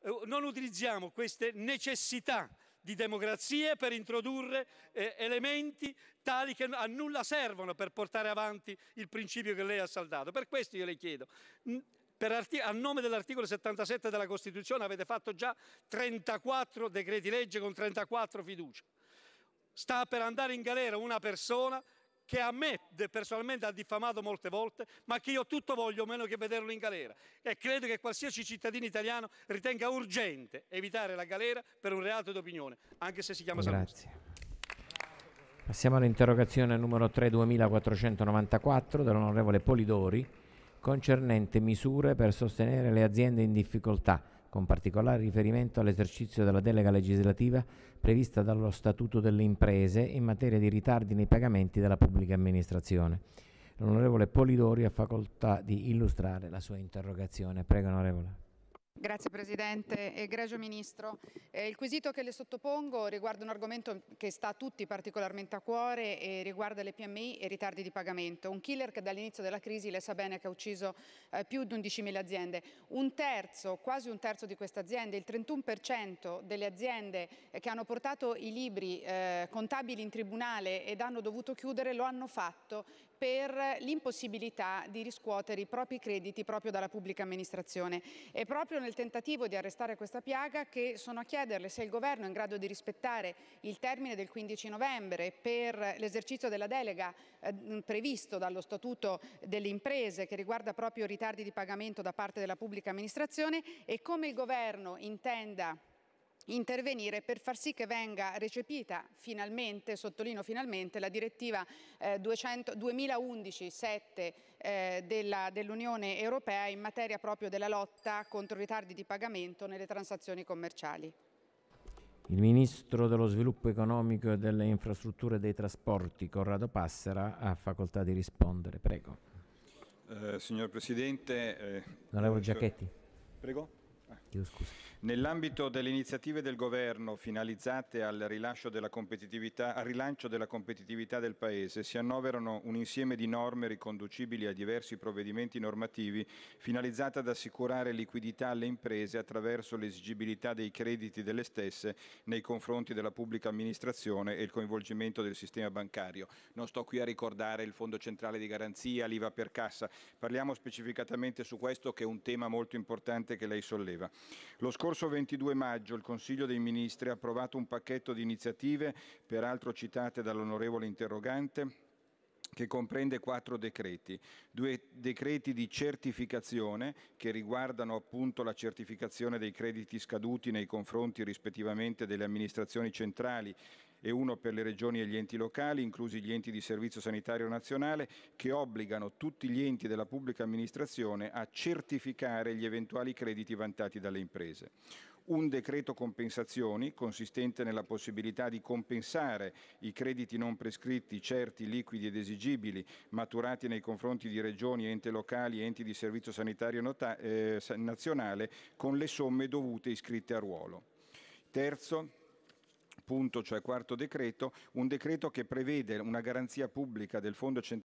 eh, non utilizziamo queste necessità di democrazia per introdurre eh, elementi tali che a nulla servono per portare avanti il principio che lei ha saldato. Per questo io le chiedo, a nome dell'articolo 77 della Costituzione avete fatto già 34 decreti legge con 34 fiducie. Sta per andare in galera una persona che a me personalmente ha diffamato molte volte, ma che io tutto voglio meno che vederlo in galera. E credo che qualsiasi cittadino italiano ritenga urgente evitare la galera per un reato d'opinione, anche se si chiama Grazie. Passiamo all'interrogazione numero 3 2494 dell'onorevole Polidori concernente misure per sostenere le aziende in difficoltà con particolare riferimento all'esercizio della delega legislativa prevista dallo Statuto delle imprese in materia di ritardi nei pagamenti della pubblica amministrazione. L'onorevole Polidori ha facoltà di illustrare la sua interrogazione. Prego, onorevole. Grazie Presidente. Egregio Ministro, eh, il quesito che le sottopongo riguarda un argomento che sta a tutti particolarmente a cuore e riguarda le PMI e i ritardi di pagamento. Un killer che dall'inizio della crisi, lei sa bene che ha ucciso eh, più di 11.000 aziende. Un terzo, quasi un terzo di queste aziende, il 31% delle aziende eh, che hanno portato i libri eh, contabili in tribunale ed hanno dovuto chiudere lo hanno fatto per l'impossibilità di riscuotere i propri crediti proprio dalla pubblica amministrazione. E proprio nel tentativo di arrestare questa piaga che sono a chiederle se il Governo è in grado di rispettare il termine del 15 novembre per l'esercizio della delega eh, previsto dallo Statuto delle imprese che riguarda proprio i ritardi di pagamento da parte della pubblica amministrazione e come il Governo intenda intervenire per far sì che venga recepita finalmente, sottolineo finalmente, la direttiva eh, 2011-7 eh, dell'Unione Europea in materia proprio della lotta contro i ritardi di pagamento nelle transazioni commerciali. Il Ministro dello Sviluppo Economico e delle Infrastrutture e dei Trasporti, Corrado Passera, ha facoltà di rispondere. Prego. Eh, signor Presidente... Eh, Onorevole Giacchetti. Prego. Nell'ambito delle iniziative del Governo finalizzate al, al rilancio della competitività del Paese si annoverano un insieme di norme riconducibili a diversi provvedimenti normativi finalizzate ad assicurare liquidità alle imprese attraverso l'esigibilità dei crediti delle stesse nei confronti della pubblica amministrazione e il coinvolgimento del sistema bancario. Non sto qui a ricordare il Fondo Centrale di Garanzia, l'IVA per cassa, parliamo specificatamente su questo che è un tema molto importante che lei solleva. Lo scorso 22 maggio il Consiglio dei Ministri ha approvato un pacchetto di iniziative, peraltro citate dall'onorevole interrogante, che comprende quattro decreti. Due decreti di certificazione che riguardano appunto la certificazione dei crediti scaduti nei confronti rispettivamente delle amministrazioni centrali e uno per le regioni e gli enti locali, inclusi gli enti di servizio sanitario nazionale, che obbligano tutti gli enti della pubblica amministrazione a certificare gli eventuali crediti vantati dalle imprese un decreto compensazioni consistente nella possibilità di compensare i crediti non prescritti, certi, liquidi ed esigibili maturati nei confronti di regioni, enti locali e enti di servizio sanitario eh, nazionale con le somme dovute iscritte a ruolo. Terzo, punto, cioè quarto decreto, un decreto che prevede una garanzia pubblica del Fondo Centrale